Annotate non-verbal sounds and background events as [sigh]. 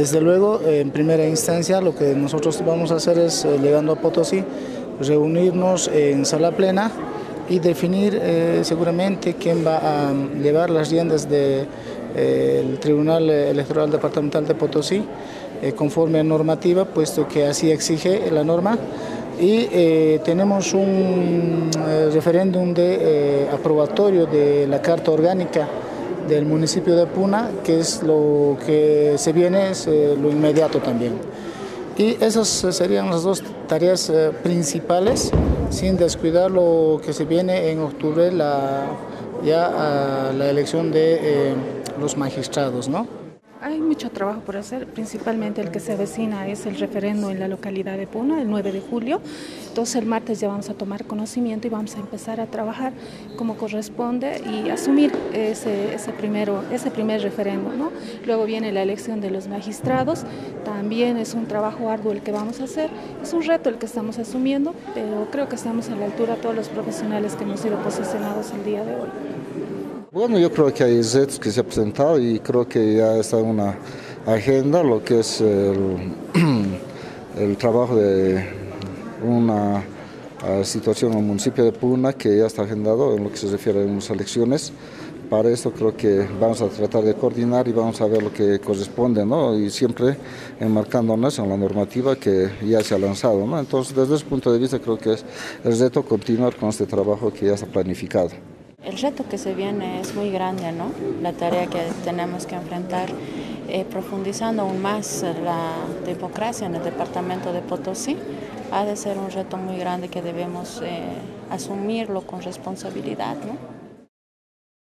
desde luego, en primera instancia, lo que nosotros vamos a hacer es, llegando a Potosí, reunirnos en sala plena y definir seguramente quién va a llevar las riendas del Tribunal Electoral Departamental de Potosí conforme a normativa, puesto que así exige la norma. Y eh, tenemos un eh, referéndum de eh, aprobatorio de la Carta Orgánica del municipio de Puna, que es lo que se viene, es lo inmediato también. Y esas serían las dos tareas principales, sin descuidar lo que se viene en octubre, la, ya la elección de los magistrados, ¿no? Hay mucho trabajo por hacer, principalmente el que se avecina es el referendo en la localidad de Puna, el 9 de julio. Entonces el martes ya vamos a tomar conocimiento y vamos a empezar a trabajar como corresponde y asumir ese, primero, ese primer referendo. ¿no? Luego viene la elección de los magistrados, también es un trabajo arduo el que vamos a hacer, es un reto el que estamos asumiendo, pero creo que estamos a la altura todos los profesionales que hemos sido posicionados el día de hoy. Bueno, yo creo que hay retos que se han presentado y creo que ya está una agenda, lo que es el, [clears throat] trabajo de una situación en el municipio de Puna que ya está agendado en lo que se refiere a unas elecciones. Para esto creo que vamos a tratar de coordinar y vamos a ver lo que corresponde, ¿no? Y siempre enmarcándonos en la normativa que ya se ha lanzado, ¿no? Entonces, desde ese punto de vista creo que es el reto continuar con este trabajo que ya está planificado. El reto que se viene es muy grande, ¿no? La tarea que tenemos que enfrentar, eh, profundizando aún más la democracia en el departamento de Potosí, ha de ser un reto muy grande que debemos eh, asumirlo con responsabilidad, ¿no?